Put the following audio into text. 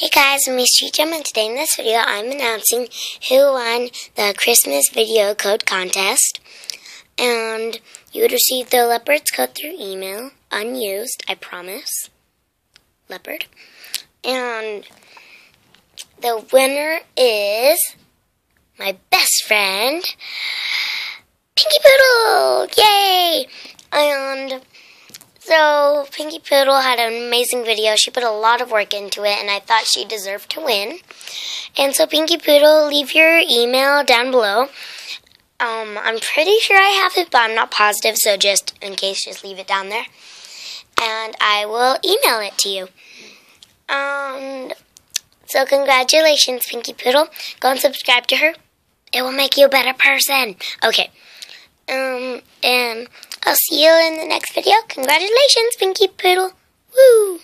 Hey guys, I'm Miss Jam, and today in this video I'm announcing who won the Christmas video code contest. And you would receive the Leopard's code through email, unused, I promise. Leopard. And the winner is my best friend, Pinky Poodle! Yay! And so, Pinky Poodle had an amazing video. She put a lot of work into it, and I thought she deserved to win. And so, Pinky Poodle, leave your email down below. Um, I'm pretty sure I have it, but I'm not positive, so just in case, just leave it down there. And I will email it to you. Um, so congratulations, Pinky Poodle. Go and subscribe to her. It will make you a better person. Okay. Um, and I'll see you in the next video. Congratulations, Pinky Poodle. Woo!